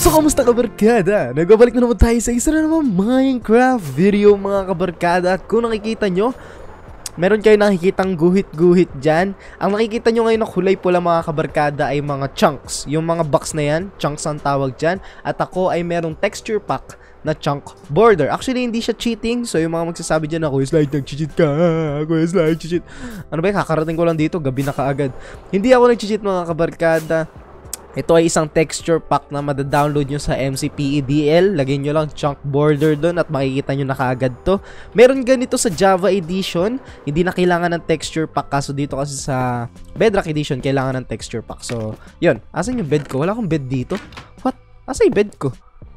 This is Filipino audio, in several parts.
So, kamusta kabarkada? Nagbabalik na naman tayo sa isa na naman Minecraft video mga kabarkada At kung nakikita nyo, meron kayo nakikitang guhit-guhit dyan Ang nakikita nyo ngayon na kulay pula mga kabarkada ay mga chunks Yung mga box na yan, chunks ang tawag dyan At ako ay merong texture pack na chunk border. Actually, hindi siya cheating. So, yung mga magsasabi dyan, ako is like, nag-cheat ka. Is like, cheat. Ano ba yun? Kakarating ko lang dito. Gabi na kaagad. Hindi ako nag-cheat mga kabarkada. Ito ay isang texture pack na mada-download nyo sa MCPEDL. Lagyan nyo lang chunk border doon at makikita nyo na kaagad to. Meron ganito sa Java Edition. Hindi na kailangan ng texture pack. Kaso dito kasi sa Bedrock Edition, kailangan ng texture pack. So, yun. Asan yung bed ko? Wala akong bed dito. What? Asa yung bed ko?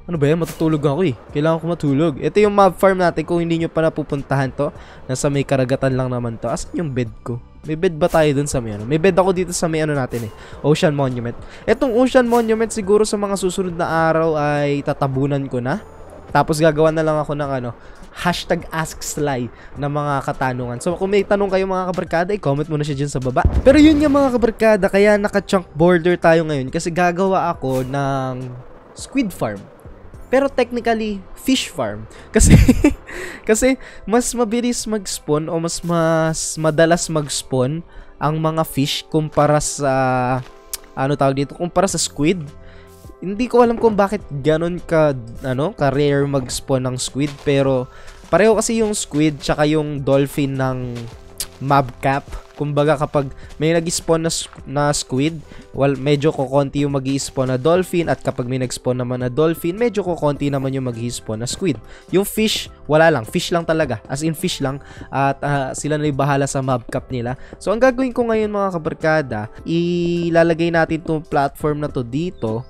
Ano ba yan? Matutulog ako eh. Kailangan ko matulog. Ito yung mob farm natin. Kung hindi nyo pa napupuntahan to, nasa may karagatan lang naman to. Asan yung bed ko? May bed ba tayo dun sa may ano? May bed ako dito sa may ano natin eh. Ocean Monument. Etong Ocean Monument siguro sa mga susunod na araw ay tatabunan ko na. Tapos gagawa na lang ako ng ano, hashtag AskSly na mga katanungan. So kung may tanong kayo mga kabarkada, i-comment mo na siya dyan sa baba. Pero yun nga mga kabarkada, kaya naka-chunk border tayo ngayon kasi gagawa ako ng squid farm. Pero technically, fish farm. Kasi, kasi mas mabilis mag-spawn o mas, mas madalas mag-spawn ang mga fish kumpara sa, ano tawag dito, kumpara sa squid. Hindi ko alam kung bakit ganun ka, ano, ka-rare mag-spawn ng squid. Pero, pareho kasi yung squid tsaka yung dolphin ng mobcap. Kumbaga kapag may nag-spawn na, na squid, well, medyo kokonti yung mag spawn na dolphin at kapag may nag-spawn naman na dolphin, medyo kokonti naman yung mag spawn na squid. Yung fish, wala lang. Fish lang talaga. As in fish lang. At uh, sila na bahala sa mobcap nila. So ang gagawin ko ngayon mga kabarkada, ilalagay natin tong platform na to dito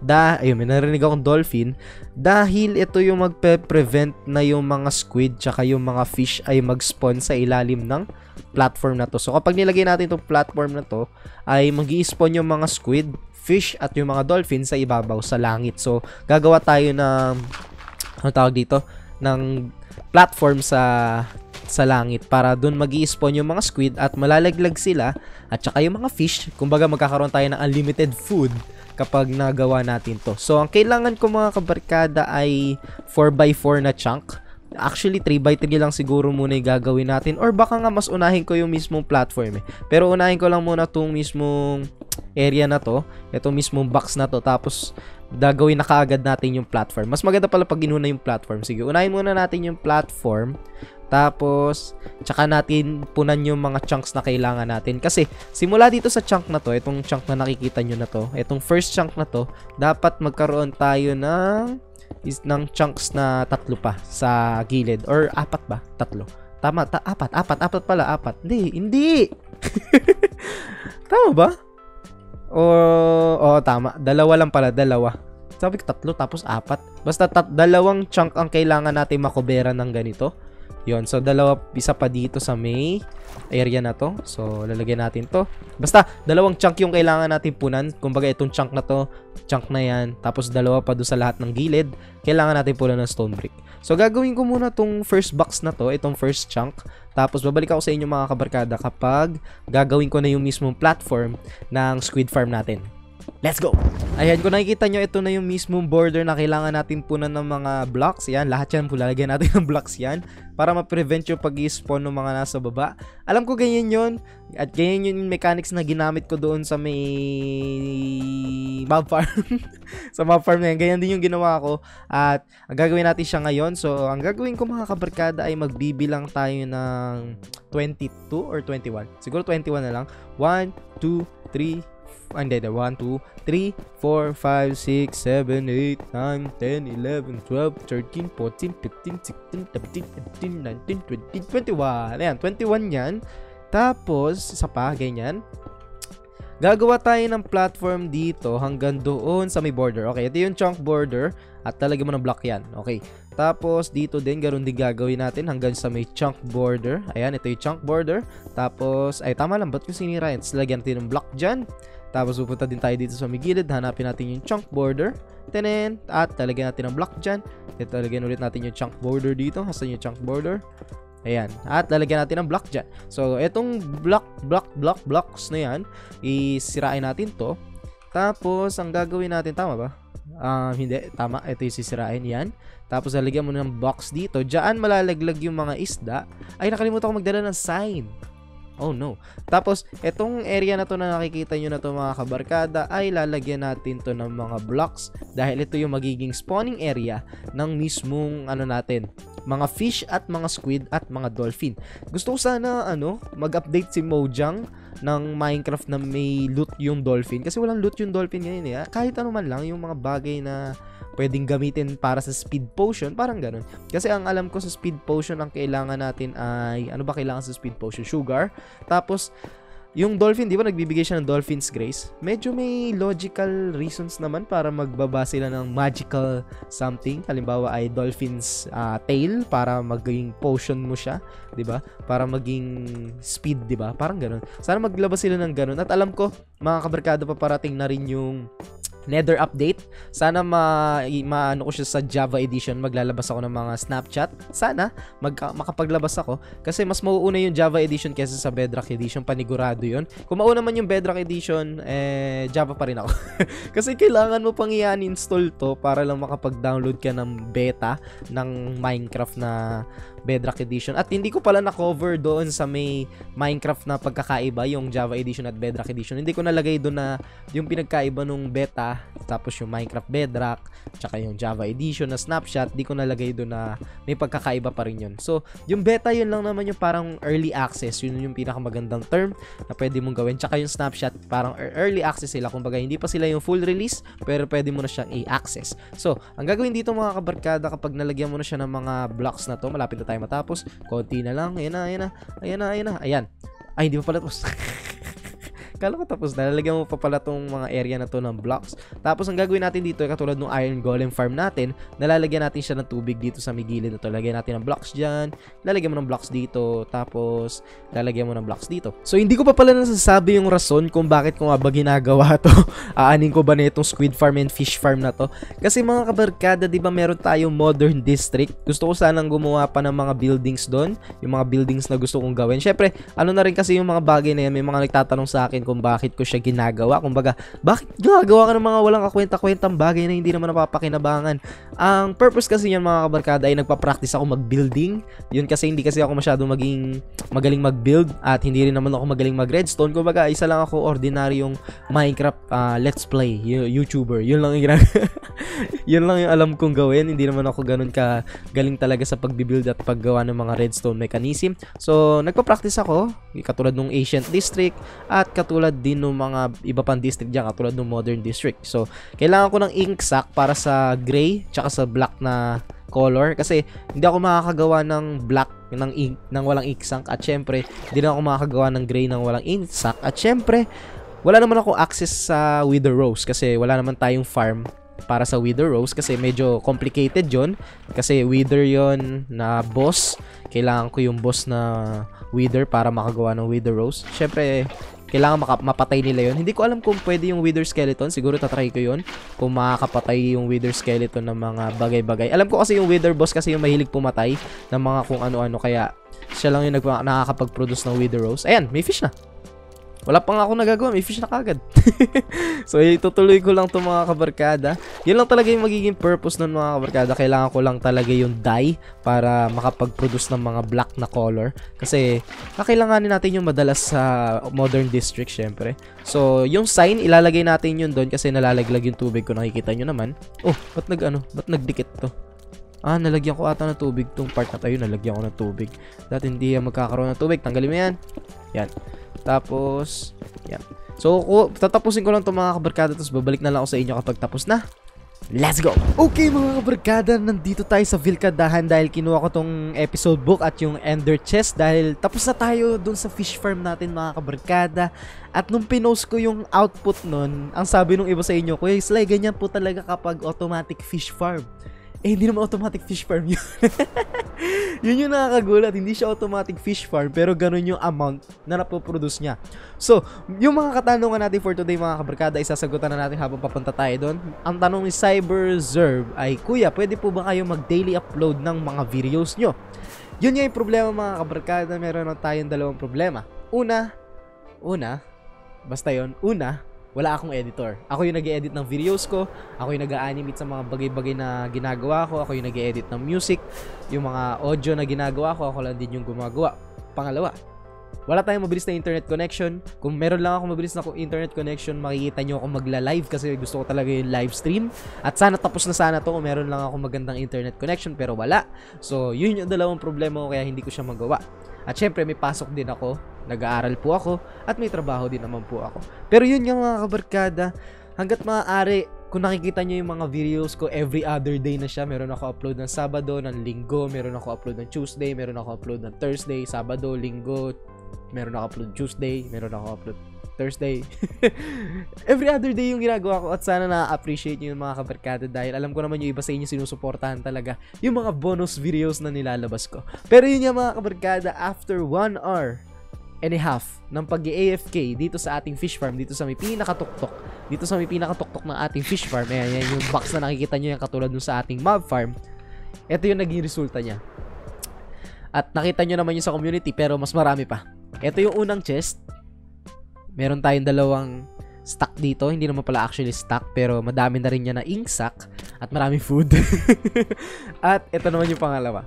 da ayun may narinig akong dolphin dahil ito yung magpe-prevent na yung mga squid tsaka yung mga fish ay mag-spawn sa ilalim ng platform na to. So kapag nilagay natin itong platform na to, ay mag spawn yung mga squid, fish at yung mga dolphin sa ibabaw sa langit. So gagawa tayo ng ano tawag dito ng platform sa sa langit para doon mag spawn yung mga squid at malalaglag sila at saka yung mga fish kumbaga magkakaroon tayo ng unlimited food kapag nagawa natin to so ang kailangan ko mga kabarkada ay 4x4 na chunk Actually, 3x3 lang siguro muna yung gagawin natin. Or baka nga mas unahin ko yung mismong platform eh. Pero unahin ko lang muna tong mismong area na to. Itong mismong box na to. Tapos, gagawin na kaagad natin yung platform. Mas maganda pala pag inuna yung platform. Sige, unahin muna natin yung platform. Tapos, tsaka natin punan yung mga chunks na kailangan natin. Kasi, simula dito sa chunk na to, itong chunk na nakikita nyo na to, itong first chunk na to, dapat magkaroon tayo ng is ng chunks na tatlo pa sa gilid or apat ba? Tatlo. Tama, ta apat, apat, apat pala, apat. Hindi, hindi. tama ba? O, oh, tama. Dalawa lang pala, dalawa. Sabi ko tatlo tapos apat. Basta tat dalawang chunk ang kailangan natin makubera ng ganito. Yon, so dalawa isa pa dito sa may area na to. So lalagyan natin to. Basta dalawang chunk yung kailangan natin punan. Kumbaga itong chunk na to, chunk na yan, tapos dalawa pa do sa lahat ng gilid. Kailangan natin punan ng stone brick. So gagawin ko muna tong first box na to, itong first chunk. Tapos babalik ako sa inyo mga kabarkada kapag gagawin ko na yung mismong platform ng squid farm natin. Let's go! Ayan, kung nakikita nyo, ito na yung mismong border na kailangan natin punan ng mga blocks. Yan, lahat yan, lalagyan natin ng blocks yan para ma-prevent yung pag-spawn ng mga nasa baba. Alam ko ganyan yon At ganyan yung mechanics na ginamit ko doon sa may mob farm. sa mob farm na yan. Ganyan din yung ginawa ko. At ang gagawin natin siya ngayon. So, ang gagawin ko mga kabarkada ay magbibilang tayo ng 22 or 21. Siguro 21 na lang. 1, 2, 3, Ah, hindi, 1, 2, 3, 4, 5, 6, 7, 8, 9, 10, 11, 12, 13, 14, 15, 16, 17, 18, 19, 20, 21. Ayan, 21 yan. Tapos, isa pa, ganyan. Gagawa tayo ng platform dito hanggang doon sa may border. Okay, ito yung chunk border at talagyan mo ng block yan. Okay. Tapos, dito din, ganoon din gagawin natin hanggang sa may chunk border. Ayan, ito yung chunk border. Tapos, ay tama lang, ba't ko sinira yan? Lagyan natin ng block dyan. Tapos pupunta din tayo dito sa may gilid, hanapin natin yung chunk border. Tenen, at talagyan natin ng block dyan. At talagyan ulit natin yung chunk border dito. Hasan yung chunk border? Ayan. At lalagyan natin ng block dyan. So, itong block, block, block, blocks na yan, isirain natin to. Tapos, ang gagawin natin, tama ba? Um, hindi, tama. Ito yung sisirain yan. Tapos, lalagyan mo ng box dito. Diyan malalaglag yung mga isda. Ay, nakalimutan ko magdala ng sign. Oh no. Tapos, etong area na to na nakikita nyo na to mga kabarkada ay lalagyan natin to ng mga blocks dahil ito yung magiging spawning area ng mismong ano natin, mga fish at mga squid at mga dolphin. Gusto ko sana ano, mag-update si Mojang ng Minecraft na may loot yung dolphin kasi walang loot yung dolphin ngayon eh. Kahit ano man lang yung mga bagay na pwedeng gamitin para sa speed potion, parang ganun. Kasi ang alam ko sa speed potion, ang kailangan natin ay, ano ba kailangan sa speed potion? Sugar. Tapos, yung dolphin, di ba nagbibigay siya ng dolphin's grace? Medyo may logical reasons naman para magbaba sila ng magical something. Halimbawa ay dolphin's uh, tail para maging potion mo siya, di ba? Para maging speed, di ba? Parang ganun. Sana maglabas sila ng ganun. At alam ko, mga kabarkada pa parating na rin yung Nether update. Sana ma, maano ko siya sa Java edition. Maglalabas ako ng mga Snapchat. Sana mag, makapaglabas ako kasi mas mauuna yung Java edition kaysa sa Bedrock edition. Panigurado 'yon. Kung mauna man yung Bedrock edition, eh Java pa rin ako. kasi kailangan mo pang i-uninstall to para lang makapag-download ka ng beta ng Minecraft na Bedrock Edition. At hindi ko pala na-cover doon sa may Minecraft na pagkakaiba, yung Java Edition at Bedrock Edition. Hindi ko nalagay doon na yung pinagkaiba nung beta, tapos yung Minecraft Bedrock, tsaka yung Java Edition na snapshot, di ko nalagay doon na may pagkakaiba pa rin yun. So, yung beta, yun lang naman yung parang early access. Yun yung pinakamagandang term na pwede mong gawin. Tsaka yung snapshot, parang early access sila. Kumbaga, hindi pa sila yung full release, pero pwede mo na siyang i-access. So, ang gagawin dito mga kabarkada kapag nalagyan mo na siya ng mga blocks na to, malapit na tayo matapos. Konti na lang. Ayan na, ayan na. Ayan na, ayan na. Ayan. Ay, hindi pa pala tapos. Kala ko tapos na. Lalagyan mo pa pala tong mga area na to ng blocks. Tapos ang gagawin natin dito ay katulad ng iron golem farm natin, nalalagyan natin siya ng tubig dito sa migilid na to. Lagyan natin ng blocks dyan. Lalagyan mo ng blocks dito. Tapos lalagyan mo ng blocks dito. So hindi ko pa pala nasasabi yung rason kung bakit ko nga ba ginagawa to. Aanin ko ba na itong squid farm and fish farm na to. Kasi mga kabarkada, di ba meron tayong modern district. Gusto ko sanang gumawa pa ng mga buildings doon. Yung mga buildings na gusto kong gawin. Syempre, ano na rin kasi yung mga bagay na yan. May mga nagtatanong sa akin kung bakit ko siya ginagawa. Kumbaga, bakit ginagawa ka ng mga walang kakwenta-kwentang bagay na hindi naman napapakinabangan? Ang purpose kasi yan mga kabarkada ay nagpa-practice ako mag-building. Yun kasi hindi kasi ako masyado maging magaling mag-build at hindi rin naman ako magaling mag-redstone. Kumbaga, isa lang ako ordinaryong Minecraft uh, let's play YouTuber. Yun lang yung yun lang yung alam kong gawin. Hindi naman ako ganun ka galing talaga sa pagbibuild at paggawa ng mga redstone mechanism. So, nagpa-practice ako, katulad ng Ancient District at katulad katulad din ng mga iba pang district dyan, katulad ng modern district. So, kailangan ko ng ink sac para sa gray, tsaka sa black na color. Kasi hindi ako makakagawa ng black ng ink ng walang ink sac. At syempre hindi na ako makakagawa ng gray ng walang ink sac. At syempre wala naman ako access sa Wither Rose kasi wala naman tayong farm para sa Wither Rose kasi medyo complicated yon kasi Wither yon na boss. Kailangan ko yung boss na Wither para makagawa ng Wither Rose. Syempre kailangan mapatay nila yon Hindi ko alam kung pwede yung Wither Skeleton. Siguro tatry ko yon Kung makakapatay yung Wither Skeleton ng mga bagay-bagay. Alam ko kasi yung Wither Boss kasi yung mahilig pumatay ng mga kung ano-ano. Kaya siya lang yung nakakapag-produce ng Wither Rose. Ayan, may fish na. Wala pa nga ako nagagawa, may fish na kagad. so, itutuloy ko lang itong mga kabarkada. Yun lang talaga yung magiging purpose ng mga kabarkada. Kailangan ko lang talaga yung dye para makapag-produce ng mga black na color. Kasi, kakailanganin natin yung madalas sa modern district, syempre. So, yung sign, ilalagay natin yun doon kasi nalalaglag yung tubig ko. Nakikita nyo naman. Oh, ba't nag, ano, ba't nagdikit to? Ah, nalagyan ko ata ng tubig tong part na tayo. Nalagyan ko ng tubig. Dati hindi yan magkakaroon ng tubig. Tanggalin mo yan. Yan. Tapos, yan. So, tatapusin ko lang itong mga kabarkada tapos babalik na lang ako sa inyo kapag tapos na. Let's go! Okay mga kabarkada, nandito tayo sa Vilcadahan dahil kinuha ko tong episode book at yung Ender Chest dahil tapos na tayo dun sa fish farm natin mga kabarkada. At nung pinost ko yung output nun, ang sabi nung iba sa inyo, Kuya Sly, ganyan po talaga kapag automatic fish farm. Eh, hindi naman automatic fish farm yun. yun yung nakakagulat. Hindi siya automatic fish farm, pero ganun yung amount na napoproduce niya. So, yung mga katanungan natin for today, mga kabarkada, isasagutan na natin habang papunta tayo doon. Ang tanong ni Cyberzerve ay, Kuya, pwede po ba kayo mag-daily upload ng mga videos nyo? Yun yung problema, mga kabarkada. Meron na tayong dalawang problema. Una, una, basta yon una, wala akong editor. Ako yung nag edit ng videos ko, ako yung nag animate sa mga bagay-bagay na ginagawa ko, ako yung nag edit ng music, yung mga audio na ginagawa ko, ako lang din yung gumagawa. Pangalawa, wala tayong mabilis na internet connection. Kung meron lang ako mabilis na internet connection, makikita nyo ako magla-live kasi gusto ko talaga yung live stream. At sana tapos na sana to kung meron lang ako magandang internet connection pero wala. So, yun yung dalawang problema ko kaya hindi ko siya magawa. At syempre, may pasok din ako. Nag-aaral po ako. At may trabaho din naman po ako. Pero yun yung mga kabarkada. Hanggat maaari, kung nakikita nyo yung mga videos ko, every other day na siya. Meron ako upload ng Sabado, ng Linggo. Meron ako upload ng Tuesday. Meron ako upload ng Thursday, Sabado, Linggo, meron ako upload Tuesday, meron ako upload Thursday. Every other day yung ginagawa ko at sana na-appreciate nyo yung mga kabarkada dahil alam ko naman yung iba sa inyo sinusuportahan talaga yung mga bonus videos na nilalabas ko. Pero yun yung mga kabarkada, after 1 hour and a half ng pag afk dito sa ating fish farm, dito sa may pinakatuktok, dito sa may pinakatuktok ng ating fish farm, ayan, yan yung box na nakikita nyo yung katulad dun sa ating mob farm, ito yung naging resulta niya. At nakita nyo naman yung sa community pero mas marami pa. Ito yung unang chest. Meron tayong dalawang stock dito. Hindi naman pala actually stock, pero madami na rin niya na ink sack at maraming food. at ito naman yung pangalawa.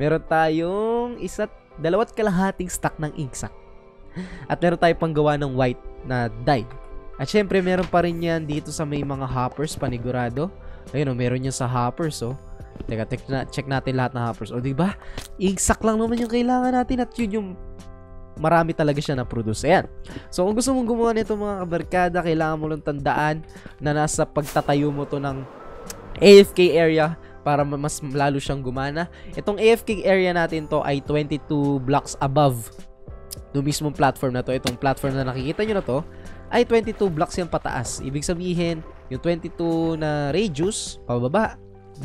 Meron tayong isa't dalawat kalahating stock ng ink sack. At meron tayong panggawa ng white na dye. At syempre, meron pa rin yan dito sa may mga hoppers, panigurado. Ayun o, oh, meron yan sa hoppers, oh. Teka, check, na, check natin lahat ng hoppers. O, oh, diba? Sack lang naman yung kailangan natin at yun yung marami talaga siya na produce. Ayan. So, kung gusto mong gumawa nito mga kabarkada, kailangan mo lang tandaan na nasa pagtatayo mo to ng AFK area para mas lalo siyang gumana. Itong AFK area natin to ay 22 blocks above do mismong platform na to. Itong platform na nakikita nyo na to ay 22 blocks yung pataas. Ibig sabihin, yung 22 na radius, pababa,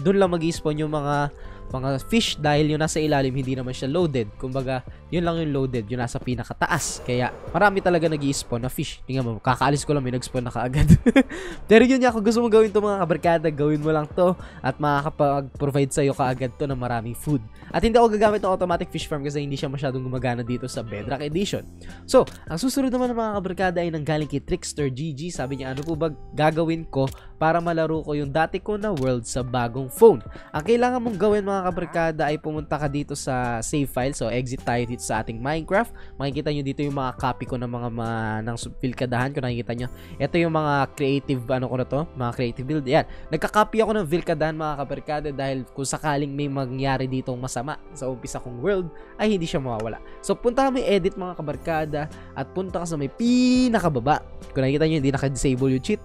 doon lang mag-spawn yung mga mga fish dahil yung nasa ilalim hindi naman siya loaded. Kumbaga, yun lang yung loaded, yung nasa pinakataas. Kaya marami talaga nag spawn na fish. Tingnan mo, kakaalis ko lang may nag-spawn na kaagad. Pero yun nga, kung gusto mo gawin to mga kabarkada, gawin mo lang to at makakapag-provide sa'yo kaagad to ng maraming food. At hindi ako gagamit ng automatic fish farm kasi hindi siya masyadong gumagana dito sa Bedrock Edition. So, ang susunod naman ng mga kabarkada ay nanggaling kay Trickster GG. Sabi niya, ano po ba gagawin ko para malaro ko yung dati ko na world sa bagong phone? Ang kailangan mong gawin mga mga kabarkada ay pumunta ka dito sa save file. So, exit tayo dito sa ating Minecraft. Makikita nyo dito yung mga copy ko ng mga, mga ng Vilkadahan. Kung nakikita nyo. Ito yung mga creative, ano ko na to? Mga creative build. Yan. Nagka-copy ako ng Vilkadahan mga kabarkada dahil kung sakaling may mangyari ditong masama sa umpisa kong world, ay hindi siya mawawala. So, punta ka edit mga kabarkada at punta ka sa may pinakababa. Kung nakikita nyo, hindi naka-disable yung cheat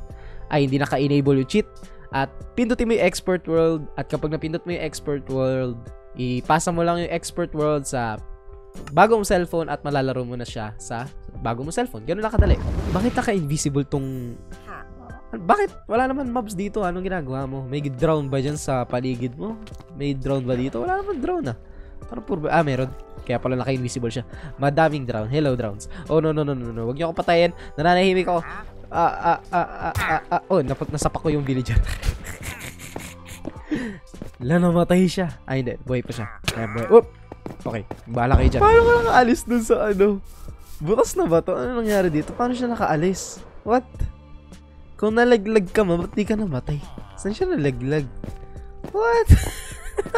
ay hindi naka-enable yung cheat at pindutin mo yung expert world at kapag napindot mo yung expert world, ipasa mo lang yung expert world sa bagong cellphone at malalaro mo na siya sa bagong mo cellphone. Ganun lang kadali. Bakit naka-invisible tong... Bakit? Wala naman mobs dito. Anong ginagawa mo? May drone ba dyan sa paligid mo? May drone ba dito? Wala naman drone ah. Parang puro... Ah, meron. Kaya pala naka-invisible siya. Madaming drone. Hello, drones. Oh, no, no, no, no, no. Huwag niyo ako patayin. Nananahimik ako ah, ah, ah, ah, ah, ah. Oh, napag nasapak ko yung villager. Wala, namatay siya. Ay, hindi. Buhay pa siya. Ay, buhay. Oop! Okay, bahala kayo dyan. Paano ka nakaalis dun sa ano? Bukas na ba to? Ano nangyari dito? Paano siya nakaalis? What? Kung nalaglag ka ma, ba't di ka namatay? Saan siya nalaglag? What?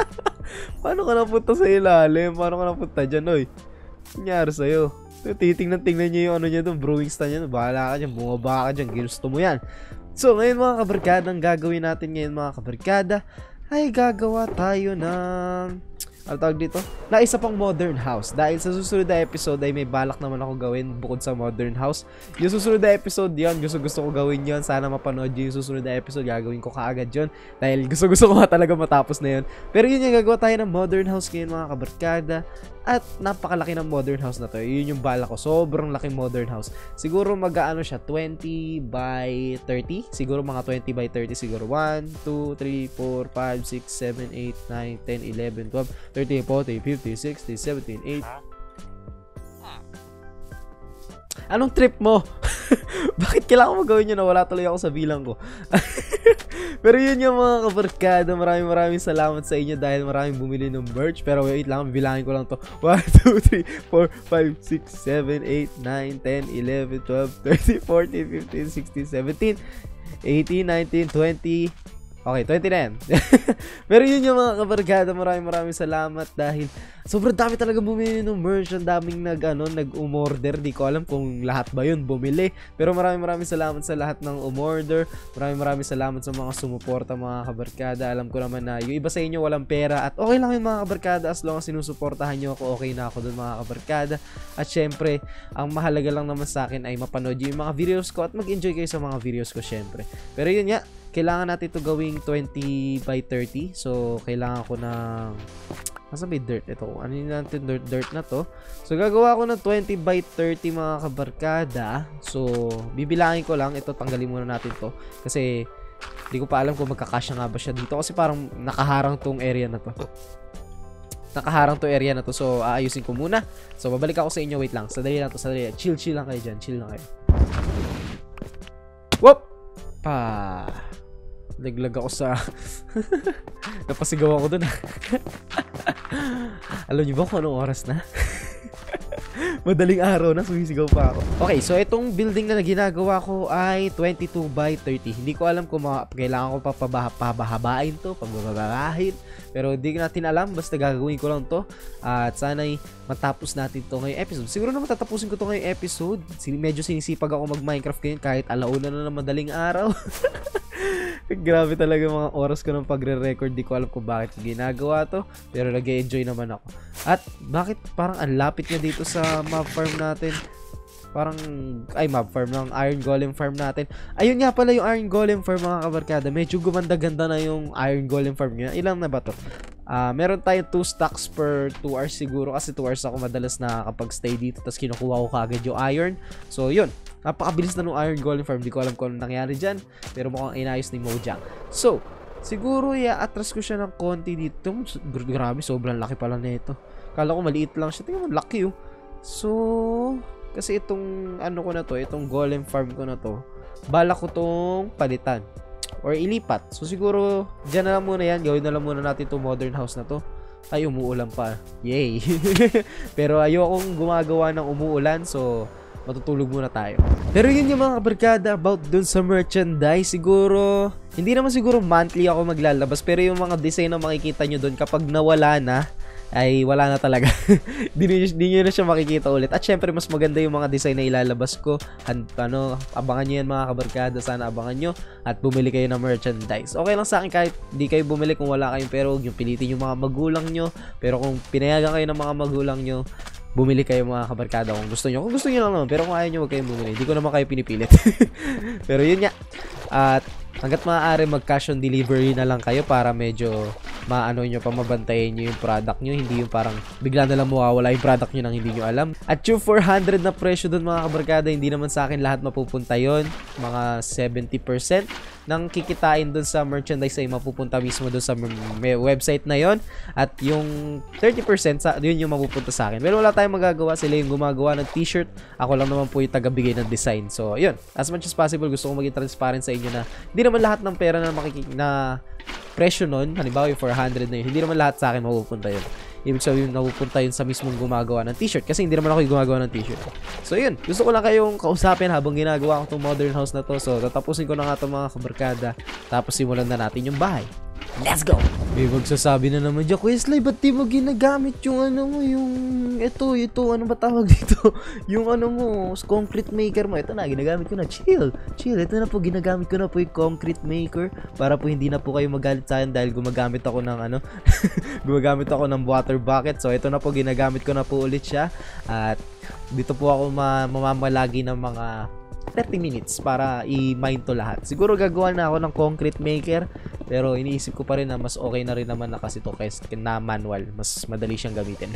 Paano ka napunta sa ilalim? Paano ka napunta dyan, oy? Nangyari sa'yo? Titingnan-tingnan niyo yung ano niya doon, brewing stand niya. Bahala ka dyan, bumaba ka dyan, ginusto mo yan. So, ngayon mga kabarkada, ang gagawin natin ngayon mga kabarkada, ay gagawa tayo ng ano tawag dito? Na isa pang modern house. Dahil sa susunod na episode ay may balak naman ako gawin bukod sa modern house. Yung susunod na episode yon gusto gusto ko gawin yon Sana mapanood yung susunod na episode. Gagawin ko kaagad yon Dahil gusto gusto ko talaga matapos na yon Pero yun yung gagawa tayo ng modern house ngayon mga kabarkada. At napakalaki ng modern house na to. Yun yung bala ko. Sobrang laking modern house. Siguro mag-ano siya, 20 by 30. Siguro mga 20 by 30. Siguro 1, 2, 3, 4, 5, 6, 7, 8, 9, 10, 11, 12, 13, 14, 15, 16, 17, 8. Anong trip mo? Bakit kailangan mo gawin yun na wala tuloy ako sa bilang ko? Pero yun yung mga kabarkada. Maraming maraming salamat sa inyo dahil maraming bumili ng merch. Pero wait lang, bilangin ko lang to. 1, 2, 3, 4, 5, 6, 7, 8, 9, 10, 11, 12, 13, 14, 15, 16, 17, 18, 19, 20, Okay, 20 na. Pero yun yung mga kabarkada, maraming maraming salamat dahil sobrang dami talaga bumili ng merch. Ang daming nag, ano, nag-umorder. Di ko alam kung lahat ba yun bumili. Pero maraming maraming salamat sa lahat ng umorder. Maraming maraming salamat sa mga sumuporta mga kabarkada. Alam ko naman na yung iba sa inyo walang pera at okay lang yung mga kabarkada as long as sinusuportahan nyo ako, okay na ako dun mga kabarkada. At syempre, ang mahalaga lang naman sa akin ay mapanood yung mga videos ko at mag-enjoy kayo sa mga videos ko syempre. Pero yun nga, kailangan natin ito gawing 20 by 30. So, kailangan ko ng... Nasa may dirt ito? Ano yun natin dirt, dirt na to? So, gagawa ko ng 20 by 30 mga kabarkada. So, bibilangin ko lang. Ito, tanggalin muna natin to. Kasi, hindi ko pa alam kung magkakasya nga ba siya dito. Kasi parang nakaharang tong area na to. Nakaharang to area na to. So, aayusin ko muna. So, babalik ako sa inyo. Wait lang. Sadali lang to. Sadali. Chill, chill lang kayo dyan. Chill lang kayo. Whoop! Pa. Naglag ako sa... Napasigaw ako dun. Alam niyo ba kung anong oras na? Madaling araw na, sumisigaw pa ako. Okay, so itong building na ginagawa ko ay 22 by 30. Hindi ko alam kung kailangan ko pa pabahabain to, pabababahin. Pero hindi natin alam, basta gagawin ko lang to. At sana'y matapos natin to ngayong episode. Siguro na matatapusin ko to ngayong episode. Medyo sinisipag ako mag-Minecraft ngayon kahit alauna na ng madaling araw. Grabe talaga mga oras ko ng pagre-record. Di ko alam kung bakit ginagawa to. Pero nag enjoy naman ako. At bakit parang ang lapit niya dito sa mob farm natin? Parang, ay mob farm ng Iron Golem farm natin. Ayun nga pala yung Iron Golem farm mga kabarkada. Medyo gumanda-ganda na yung Iron Golem farm niya. Ilang na ba to? Uh, meron tayo 2 stacks per 2 hours siguro kasi 2 hours ako madalas na kapag stay dito tapos kinukuha ko kagad yung iron. So yun, napakabilis na nung iron golem farm. Di ko alam kung ano nangyari dyan pero mukhang inayos ni Mojang. So, siguro i-atras ko siya ng konti dito. Grabe, sobrang laki pala nito. Kala ko maliit lang siya. Tingnan mo, laki oh. So, kasi itong ano ko na to, itong golem farm ko na to, bala ko tong palitan or ilipat. So siguro, dyan na lang muna yan. Gawin na lang muna natin itong modern house na to. Ay, umuulan pa. Yay! Pero ayokong gumagawa ng umuulan. So, matutulog muna tayo. Pero yun yung mga kabarkada about dun sa merchandise. Siguro, hindi naman siguro monthly ako maglalabas. Pero yung mga design na makikita nyo dun kapag nawala na, ay wala na talaga. di, di nyo na siya makikita ulit. At syempre, mas maganda yung mga design na ilalabas ko. And, ano, abangan nyo yan mga kabarkada. Sana abangan nyo. At bumili kayo ng merchandise. Okay lang sa akin kahit di kayo bumili kung wala kayong pero yung pilitin yung mga magulang nyo. Pero kung pinayagan kayo ng mga magulang nyo, bumili kayo mga kabarkada kung gusto nyo. Kung gusto nyo lang naman. Pero kung ayaw nyo, huwag kayong bumili. Hindi ko naman kayo pinipilit. pero yun nga. At hanggat maaari mag cash on delivery na lang kayo para medyo maano nyo pa mabantayan nyo yung product nyo. Hindi yung parang bigla na lang mawawala yung product nyo nang hindi nyo alam. At yung 400 na presyo doon mga kabarkada, hindi naman sa akin lahat mapupunta yon Mga 70% ng kikitain doon sa merchandise ay mapupunta mismo doon sa website na yon At yung 30% sa, yun yung mapupunta sa akin. Pero wala tayong magagawa. Sila yung gumagawa ng t-shirt. Ako lang naman po yung tagabigay ng design. So, yun. As much as possible, gusto ko maging transparent sa inyo na hindi naman lahat ng pera na makikik na presyo nun, halimbawa yung 400 na yun, hindi naman lahat sa akin mapupunta yun. Ibig sabihin, napupunta yun sa mismong gumagawa ng t-shirt. Kasi hindi naman ako yung gumagawa ng t-shirt. So, yun. Gusto ko lang kayong kausapin habang ginagawa ko itong modern house na to. So, tatapusin ko na nga itong mga kabarkada. Tapos, simulan na natin yung bahay. Let's go! May magsasabi na naman dyan, Questlay, ba't di mo ginagamit yung ano mo, yung ito, ito, ano ba tawag dito? yung ano mo, concrete maker mo. Ito na, ginagamit ko na. Chill, chill. Ito na po, ginagamit ko na po yung concrete maker para po hindi na po kayo magalit sa akin dahil gumagamit ako ng ano, gumagamit ako ng water bucket. So, ito na po, ginagamit ko na po ulit siya. At dito po ako ma mamamalagi ng mga 30 minutes para i-mine to lahat. Siguro gagawa na ako ng concrete maker pero iniisip ko pa rin na mas okay na rin naman na kasi to kaysa na manual. Mas madali siyang gamitin.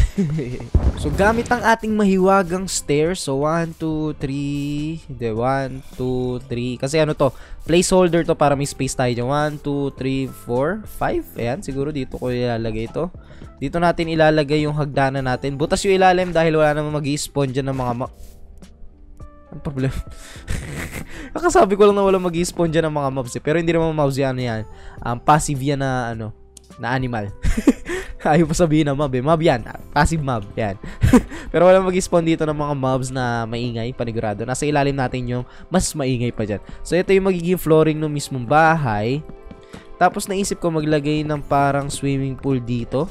so gamit ang ating mahiwagang stairs. So 1, 2, 3. Hindi, 1, 2, 3. Kasi ano to, placeholder to para may space tayo dyan. 1, 2, 3, 4, 5. Ayan, siguro dito ko ilalagay ito. Dito natin ilalagay yung hagdanan natin. Butas yung ilalim dahil wala namang mag spawn dyan ng mga Ang problema. Nakasabi ko lang na wala mag spawn dyan ng mga mobs eh. Pero hindi naman mobs yan yan. Um, passive yan na ano, na animal. Ayaw pa sabihin na mob eh. Mob yan. Passive mob. Yan. Pero wala mag-spawn dito ng mga mobs na maingay, panigurado. Nasa ilalim natin yung mas maingay pa dyan. So, ito yung magiging flooring ng mismong bahay. Tapos, naisip ko maglagay ng parang swimming pool dito.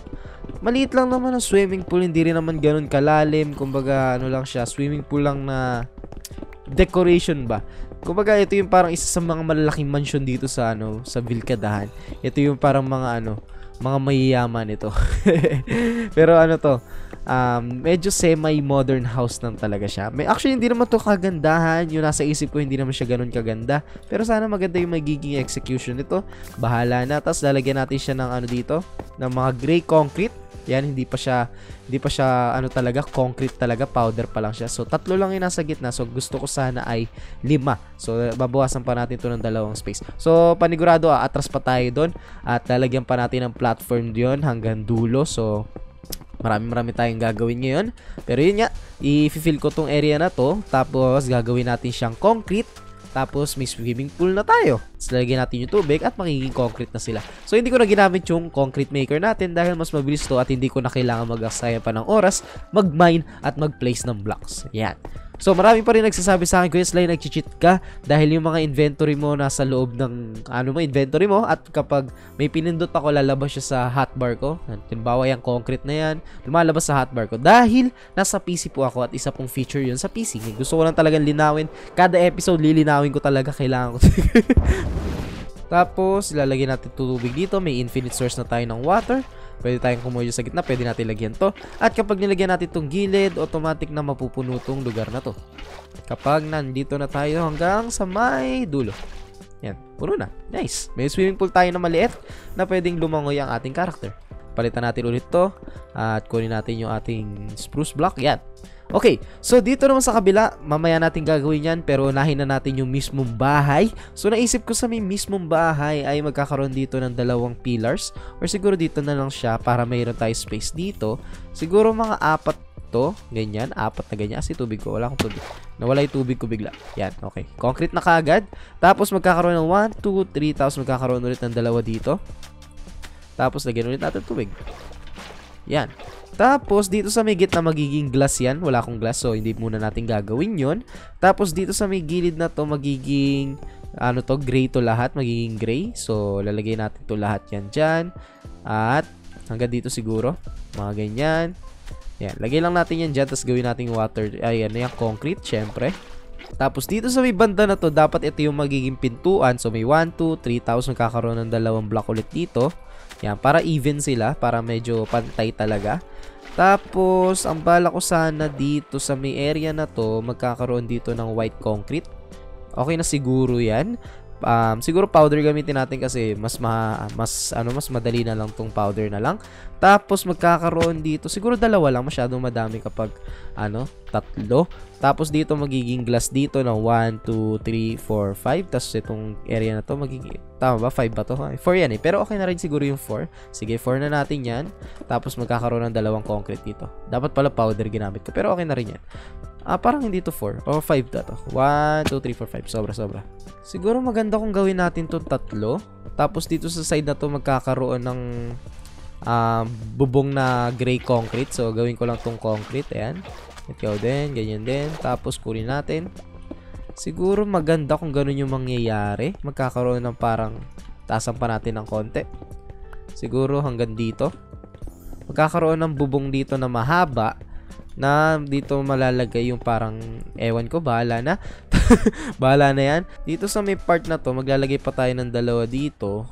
Maliit lang naman ang swimming pool. Hindi rin naman ganun kalalim. Kumbaga, ano lang siya. Swimming pool lang na decoration ba. Kumbaga, ito yung parang isa sa mga malalaking mansion dito sa ano, sa Vilcadahan. Ito yung parang mga ano, mga mayayaman ito. Pero ano to, um, medyo semi-modern house lang talaga siya. May, actually, hindi naman to kagandahan. Yung nasa isip ko, hindi naman siya ganun kaganda. Pero sana maganda yung magiging execution nito. Bahala na. Tapos lalagyan natin siya ng ano dito, ng mga gray concrete. Yan, hindi pa siya, hindi pa siya, ano talaga, concrete talaga, powder pa lang siya. So, tatlo lang yung nasa gitna. So, gusto ko sana ay lima. So, babawasan pa natin to ng dalawang space. So, panigurado, ah, atras pa tayo doon. At lalagyan pa natin ng platform diyon hanggang dulo. So, marami marami tayong gagawin ngayon. Pero yun nga, i-fill ko tong area na to. Tapos, gagawin natin siyang concrete. Tapos may swimming pool na tayo. Tapos natin yung tubig at magiging concrete na sila. So hindi ko na ginamit yung concrete maker natin dahil mas mabilis to at hindi ko na kailangan mag-assign pa ng oras, mag-mine at mag-place ng blocks. Yan. So marami pa rin nagsasabi sa akin, Kuya Sly, nag-cheat ka dahil yung mga inventory mo nasa loob ng ano mo, inventory mo at kapag may pinindot ako, lalabas siya sa hotbar ko. Halimbawa yung concrete na yan, lumalabas sa hotbar ko. Dahil nasa PC po ako at isa pong feature yun sa PC. Gusto ko lang talagang linawin. Kada episode, lilinawin ko talaga kailangan ko. Tapos, ilalagay natin tubig dito. May infinite source na tayo ng water. Pwede tayong kumuyo sa gitna, pwede natin lagyan to. At kapag nilagyan natin tong gilid, automatic na mapupuno tong lugar na to. Kapag nandito na tayo hanggang sa may dulo. Yan, puno na. Nice. May swimming pool tayo na maliit na pwedeng lumangoy ang ating character. Palitan natin ulit to at kunin natin yung ating spruce block. Yan. Okay, so dito naman sa kabila, mamaya natin gagawin yan pero unahin na natin yung mismong bahay. So naisip ko sa may mismong bahay ay magkakaroon dito ng dalawang pillars or siguro dito na lang siya para mayroon tayo space dito. Siguro mga apat to, ganyan, apat na ganyan. Kasi tubig ko, wala akong tubig. Nawala yung tubig ko bigla. Yan, okay. Concrete na kaagad. Tapos magkakaroon ng 1, 2, 3, tapos magkakaroon ulit ng dalawa dito. Tapos lagyan ulit natin tubig. Yan. Tapos, dito sa may gitna magiging glass yan. Wala akong glass, so hindi muna natin gagawin yon. Tapos, dito sa may gilid na to magiging, ano to, gray to lahat. Magiging gray. So, lalagay natin to lahat yan dyan. At, hanggang dito siguro. Mga ganyan. Yan, lagay lang natin yan dyan. Tapos, gawin natin water. Ay, ano yan, concrete, syempre. Tapos, dito sa may banda na to, dapat ito yung magiging pintuan. So, may 1, 2, 3. Tapos, magkakaroon ng dalawang block ulit dito. Yan, para even sila, para medyo pantay talaga. Tapos, ang bala ko sana dito sa may area na to, magkakaroon dito ng white concrete. Okay na siguro yan. Um, siguro powder gamitin natin kasi mas ma, mas ano mas madali na lang tong powder na lang. Tapos magkakaroon dito, siguro dalawa lang masyadong madami kapag ano, tatlo. Tapos dito magiging glass dito ng 1 2 3 4 5 tapos itong area na to magiging tama ba 5 ba to? 4 yan eh. Pero okay na rin siguro yung 4. Sige, 4 na natin 'yan. Tapos magkakaroon ng dalawang concrete dito. Dapat pala powder ginamit ko, pero okay na rin 'yan. Ah, parang hindi to 4 or 5 da to. 1 2 3 4 5. Sobra sobra. Siguro maganda kung gawin natin to tatlo. Tapos dito sa side na to magkakaroon ng um, bubong na gray concrete. So, gawin ko lang tong concrete. Ayan. Ikaw din, ganyan din. Tapos, kunin natin. Siguro maganda kung ganun yung mangyayari. Magkakaroon ng parang tasan pa natin ng konti. Siguro hanggang dito. Magkakaroon ng bubong dito na mahaba na dito malalagay yung parang ewan ko, bahala na. bahala na yan. Dito sa may part na to, maglalagay pa tayo ng dalawa dito.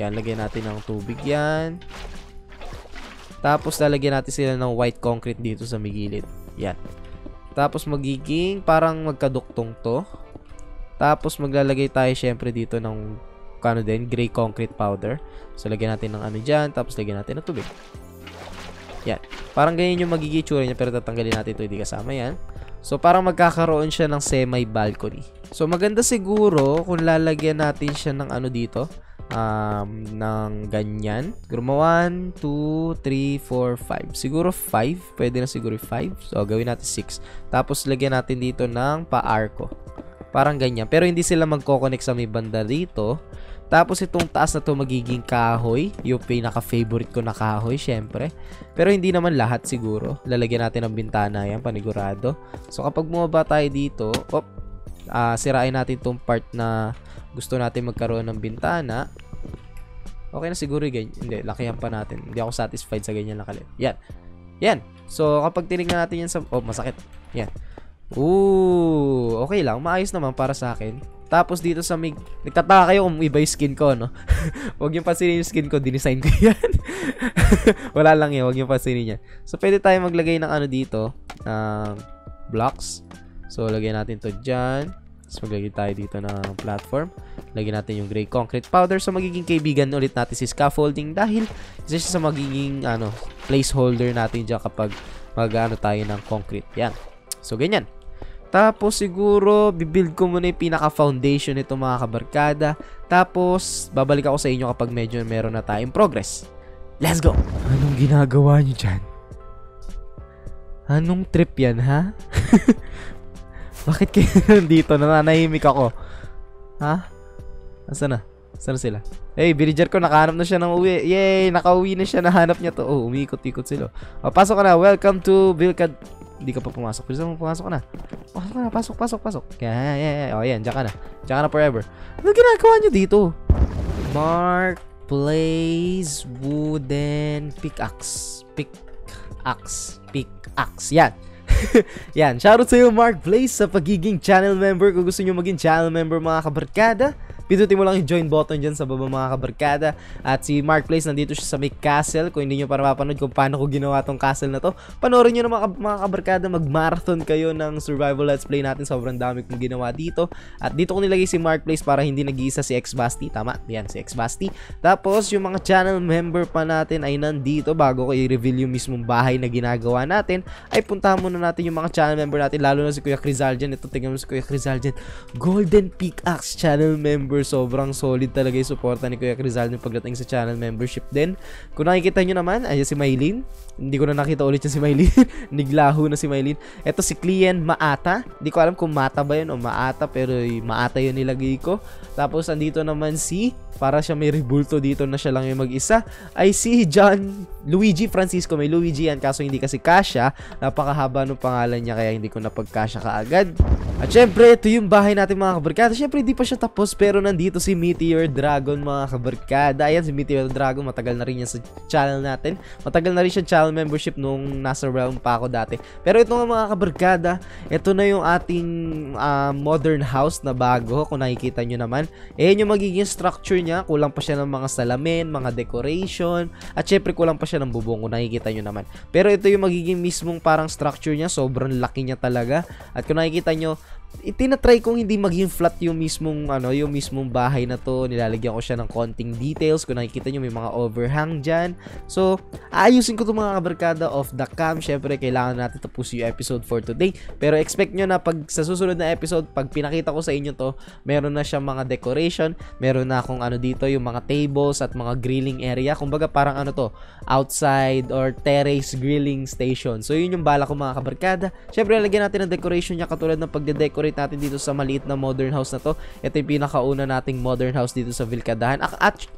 Yan, lagyan natin ng tubig yan. Tapos lalagyan natin sila ng white concrete dito sa may gilid. Yan. Tapos magiging parang magkaduktong to. Tapos maglalagay tayo syempre dito ng kano din, gray concrete powder. So lagyan natin ng ano dyan, tapos lagyan natin ng tubig. Yan. Parang ganyan yung magiging tsura niya pero tatanggalin natin ito, hindi kasama yan. So parang magkakaroon siya ng semi-balcony. So maganda siguro kung lalagyan natin siya ng ano dito, um, ng ganyan. Siguro 1, 2, 3, 4, 5. Siguro 5. Pwede na siguro 5. So, gawin natin 6. Tapos, lagyan natin dito ng pa-arco. Parang ganyan. Pero hindi sila magkoconnect sa may banda dito. Tapos itong taas na to magiging kahoy. Yung pinaka-favorite ko na kahoy, syempre. Pero hindi naman lahat siguro. Lalagyan natin ng bintana yan, panigurado. So kapag bumaba tayo dito, op, uh, sirain natin itong part na gusto natin magkaroon ng bintana. Okay na siguro ganyan. Hindi, lakihan pa natin. Hindi ako satisfied sa ganyan na kalit. Yan. Yan. So kapag tinignan natin yan sa... Oh, masakit. Yan. Ooh, okay lang. Maayos naman para sa akin. Tapos dito sa mig, nagtataka kayo kung iba yung skin ko, no? Huwag yung pansinin yung skin ko, dinesign ko yan. Wala lang yun, huwag yung pansinin yan. So, pwede tayo maglagay ng ano dito, ng uh, blocks. So, lagyan natin to dyan. Tapos maglagay tayo dito ng platform. Lagyan natin yung gray concrete powder. So, magiging kaibigan ulit natin si scaffolding dahil isa siya sa magiging ano, placeholder natin dyan kapag mag-ano tayo ng concrete. Yan. So, ganyan. Tapos siguro, bibuild ko muna yung pinaka-foundation nito mga kabarkada. Tapos, babalik ako sa inyo kapag medyo meron na tayong progress. Let's go! Anong ginagawa niyo dyan? Anong trip yan, ha? Bakit kayo nandito? Nananahimik ako. Ha? Asa na? Saan sila? Hey, villager ko, nakahanap na siya ng uwi. Yay! Nakauwi na siya. Nahanap niya to. Oh, umikot-ikot sila. Oh, pasok ka na. Welcome to Vilcad hindi ka pa pumasok. Please mo pumasok ka na. Pasok ka na, pasok, pasok, pasok. Yeah, yeah, yeah. Oh, yan, diyan ka na. Diyan ka na forever. Ano ginagawa nyo dito? Mark plays wooden pickaxe. Pickaxe. Pickaxe. Yan. yan. Shoutout sa iyo, Mark Blaze, sa pagiging channel member. Kung gusto nyo maging channel member, mga kabarkada, Pindutin mo lang yung join button dyan sa baba mga kabarkada. At si Mark Place nandito siya sa may castle. Kung hindi nyo para mapanood kung paano ko ginawa tong castle na to, panoorin nyo na mga, mga kabarkada. Mag-marathon kayo ng survival let's play natin. Sobrang dami kong ginawa dito. At dito ko nilagay si Mark Place para hindi nag-iisa si Xbasti. Tama, yan si Xbasti. Tapos yung mga channel member pa natin ay nandito bago ko i-reveal yung mismong bahay na ginagawa natin. Ay puntahan muna natin yung mga channel member natin. Lalo na si Kuya Crizal dyan. Ito tingnan mo si Kuya Crizal dyan. Golden Pickaxe channel member member, sobrang solid talaga yung suporta ni Kuya Crizal yung pagdating sa channel membership din. Kung nakikita nyo naman, ayan si Maylin. Hindi ko na nakita ulit yung si Maylin. Niglaho na si Maylin. Ito si Client Maata. Hindi ko alam kung Mata ba yun o Maata, pero Maata yun nilagay ko. Tapos andito naman si, para siya may rebulto dito na siya lang yung mag-isa, ay si John Luigi Francisco. May Luigi yan, kaso hindi kasi Kasha. Napakahaba ng pangalan niya, kaya hindi ko napagkasya kaagad. At syempre, ito yung bahay natin mga kabarkada. Syempre, hindi pa siya tapos, pero nandito si Meteor Dragon mga kabarkada. Ayan, si Meteor Dragon, matagal na rin yan sa channel natin. Matagal na rin siya channel membership nung nasa realm pa ako dati. Pero ito nga mga kabarkada, ito na yung ating uh, modern house na bago, kung nakikita nyo naman. Ayan yung magiging structure niya. Kulang pa siya ng mga salamin, mga decoration, at syempre kulang pa siya ng bubong, kung nakikita nyo naman. Pero ito yung magiging mismong parang structure niya. Sobrang laki niya talaga. At kung nakikita nyo, itinatry kong hindi maging flat yung mismong ano, yung mismong bahay na to. Nilalagyan ko siya ng konting details. Kung nakikita nyo, may mga overhang dyan. So, ayusin ko to mga kabarkada of the cam. Syempre, kailangan natin tapusin yung episode for today. Pero expect nyo na pag sa susunod na episode, pag pinakita ko sa inyo to, meron na siyang mga decoration. Meron na akong ano dito, yung mga tables at mga grilling area. Kumbaga, parang ano to, outside or terrace grilling station. So, yun yung bala ko mga kabarkada. Syempre, lagyan natin ng decoration niya katulad ng pagde-decorate decorate natin dito sa maliit na modern house na to. Ito yung pinakauna nating modern house dito sa Vilcadahan.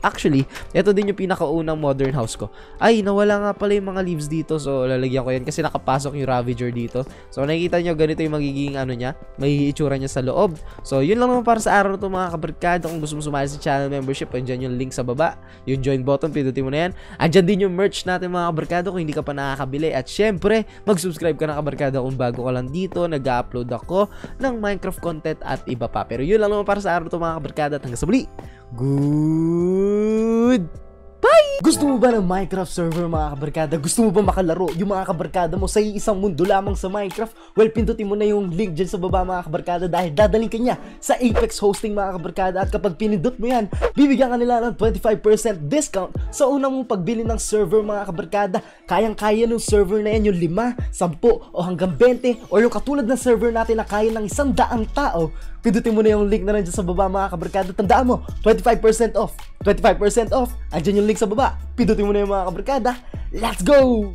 Actually, ito din yung pinakaunang modern house ko. Ay, nawala nga pala yung mga leaves dito. So, lalagyan ko yan kasi nakapasok yung Ravager dito. So, nakikita nyo, ganito yung magiging ano niya. May itsura niya sa loob. So, yun lang naman para sa araw to mga kabarkada. Kung gusto mo sumali sa channel membership, andyan yung link sa baba. Yung join button, pindutin mo na yan. Andyan din yung merch natin mga kabarkada kung hindi ka pa nakakabili. At syempre, mag-subscribe ka na kabarkada kung bago ka lang dito. Nag-upload ako ng Minecraft content at iba pa. Pero yun lang naman para sa araw to mga kabarkada at hanggang sa muli. Good Bye! Gusto mo ba ng Minecraft server mga kabarkada? Gusto mo ba makalaro yung mga kabarkada mo sa isang mundo lamang sa Minecraft? Well, pindutin mo na yung link dyan sa baba mga kabarkada dahil dadaling ka niya sa Apex Hosting mga kabarkada at kapag pinindot mo yan, bibigyan ka nila ng 25% discount sa unang mong pagbili ng server mga kabarkada. Kayang-kaya ng server na yan yung 5, 10 o hanggang 20 o yung katulad ng server natin na kaya ng isang daang tao. Pindutin mo na yung link na nandiyan sa baba mga kabarkada. Tandaan mo, 25% off. 25% off. Andyan yung link sa baba. Pindutin mo na yung mga kabarkada. Let's go!